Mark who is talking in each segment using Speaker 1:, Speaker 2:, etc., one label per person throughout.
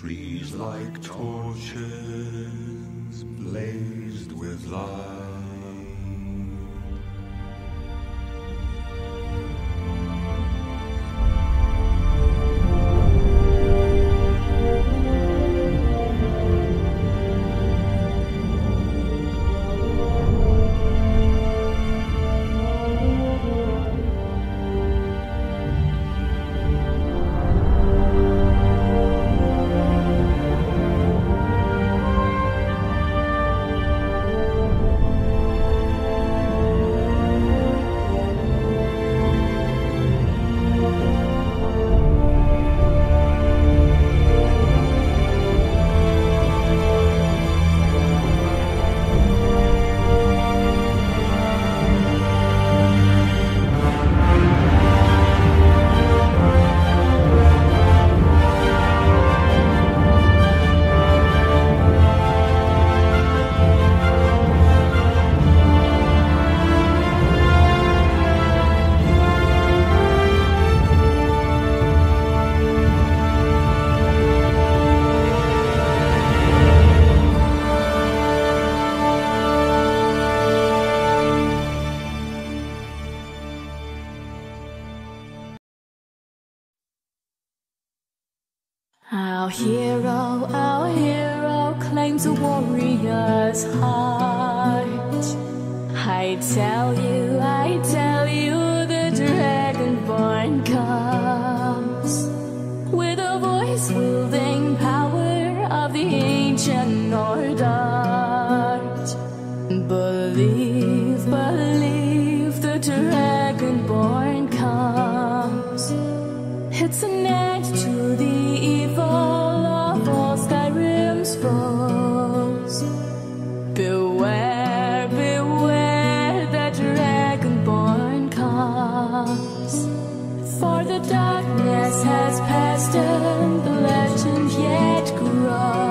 Speaker 1: trees like torches blazed with light.
Speaker 2: Hero, our hero claims a warrior's heart. I tell you, I tell you, the dragonborn comes with a voice wielding darkness has passed and the legend yet grows.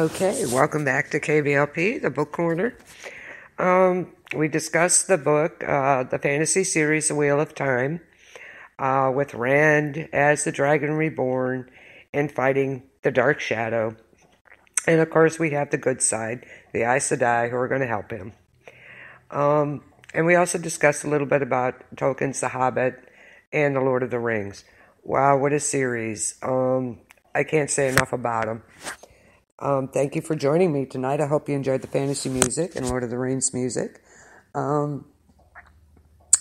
Speaker 3: Okay, welcome back to KBLP, the book corner. Um, we discussed the book, uh, the fantasy series, The Wheel of Time, uh, with Rand as the Dragon Reborn and fighting the Dark Shadow. And of course, we have the good side, the Aes Sedai, who are going to help him. Um, and we also discussed a little bit about Tolkien's The Hobbit and The Lord of the Rings. Wow, what a series! Um, I can't say enough about them. Um, thank you for joining me tonight. I hope you enjoyed the fantasy music and Lord of the Rings music. Um,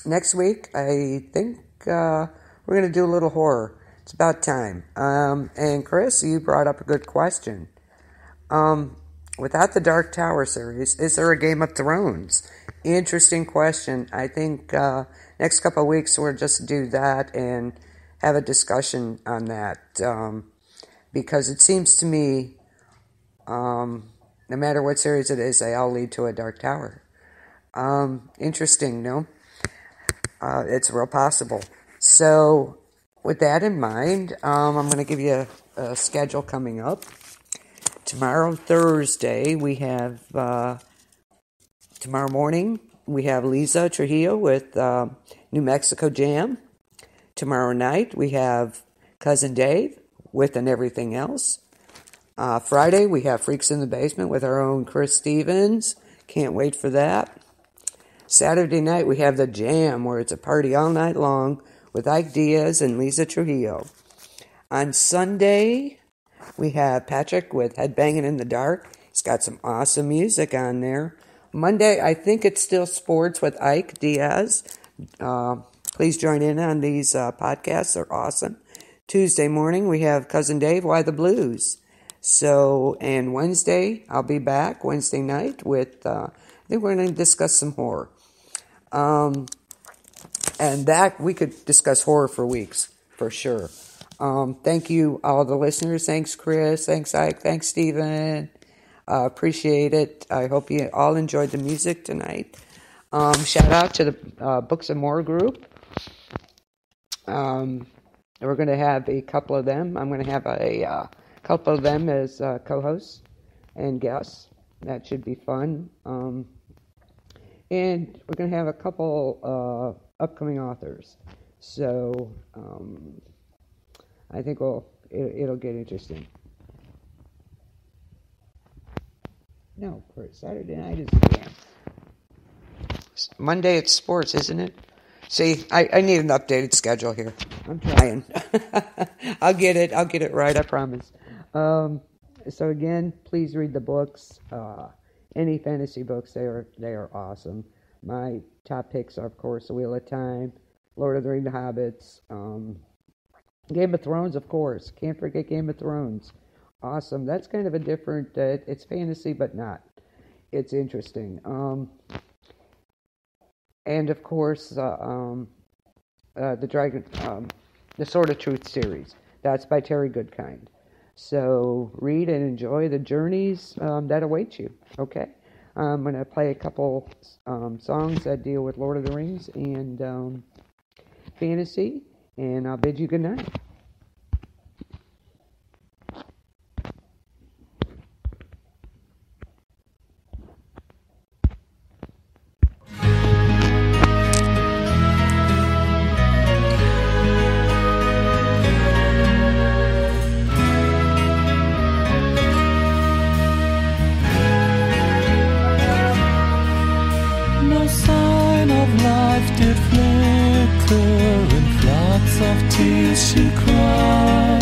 Speaker 3: next week, I think uh, we're going to do a little horror. It's about time. Um, and Chris, you brought up a good question. Um, without the Dark Tower series, is there a Game of Thrones? Interesting question. I think uh, next couple weeks we'll just do that and have a discussion on that um, because it seems to me um, no matter what series it is, they all lead to a Dark Tower. Um, interesting, no? Uh, it's real possible. So, with that in mind, um, I'm going to give you a, a, schedule coming up. Tomorrow, Thursday, we have, uh, tomorrow morning, we have Lisa Trujillo with uh, New Mexico Jam. Tomorrow night, we have Cousin Dave with And Everything Else. Uh, Friday, we have Freaks in the Basement with our own Chris Stevens. Can't wait for that. Saturday night, we have the Jam, where it's a party all night long with Ike Diaz and Lisa Trujillo. On Sunday, we have Patrick with Headbanging in the Dark. He's got some awesome music on there. Monday, I think it's still sports with Ike Diaz. Uh, please join in on these uh, podcasts, they're awesome. Tuesday morning, we have Cousin Dave, Why the Blues. So, and Wednesday, I'll be back Wednesday night with, uh, I think we're going to discuss some horror. Um, and that, we could discuss horror for weeks, for sure. Um, thank you, all the listeners. Thanks, Chris. Thanks, Ike. Thanks, Stephen. Uh, appreciate it. I hope you all enjoyed the music tonight. Um, shout out to the uh, Books and More group. Um, we're going to have a couple of them. I'm going to have a uh, couple of them as uh, co-hosts and guests. That should be fun. Um, and we're going to have a couple uh, upcoming authors. So um, I think we'll, it, will get interesting. No, for Saturday night is the game. Monday it's sports, isn't it? See, I, I need an updated schedule here. I'm trying. I'll get it. I'll get it right. I promise. Um, so again, please read the books. Uh, any fantasy books, they are they are awesome. My top picks are, of course, The Wheel of Time, Lord of the Rings, The Hobbits, um, Game of Thrones, of course. Can't forget Game of Thrones. Awesome. That's kind of a different. Uh, it's fantasy, but not. It's interesting. Um, and of course, uh, um, uh, the Dragon, um, the Sword of Truth series. That's by Terry Goodkind. So read and enjoy the journeys um, that await you. Okay, I'm going to play a couple um, songs that deal with Lord of the Rings and um, fantasy, and I'll bid you good night.
Speaker 4: Did flicker in floods of tears she cried.